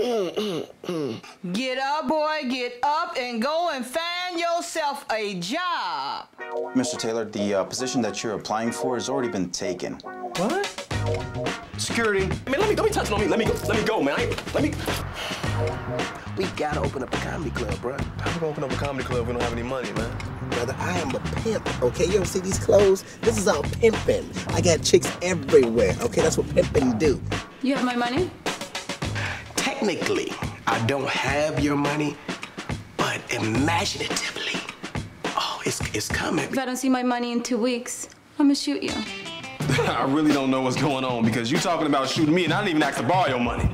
Get up, boy, get up and go and find yourself a job. Mr. Taylor, the uh, position that you're applying for has already been taken. What? Security. Man, let me don't be touching on me. Let me go. Let me go, man. I let me. We gotta open up a comedy club, bro. How we gonna open up a comedy club if we don't have any money, man? Brother, I am a pimp, okay? You ever see these clothes? This is all pimping. I got chicks everywhere, okay? That's what pimping do. You have my money? Technically, I don't have your money, but imaginatively, oh, it's, it's coming. If I don't see my money in two weeks, I'm gonna shoot you. I really don't know what's going on because you talking about shooting me and I didn't even ask to borrow your money.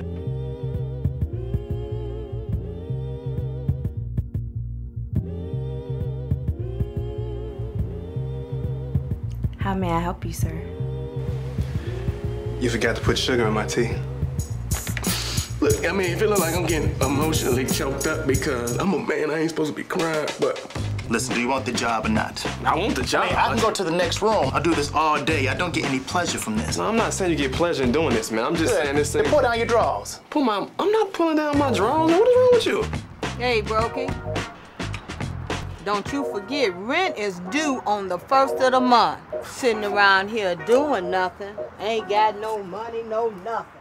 How may I help you, sir? You forgot to put sugar in my tea. Look, I mean, it feel like I'm getting emotionally choked up because I'm a man. I ain't supposed to be crying, but Listen, do you want the job or not? I want the job. I can go to the next room. I'll do this all day. I don't get any pleasure from this. No, I'm not saying you get pleasure in doing this, man. I'm just saying this Then thing. pull down your drawers. Pull my. I'm not pulling down my drawers. What is wrong with you? Hey, Brokey. Don't you forget, rent is due on the first of the month. Sitting around here doing nothing. Ain't got no money, no nothing.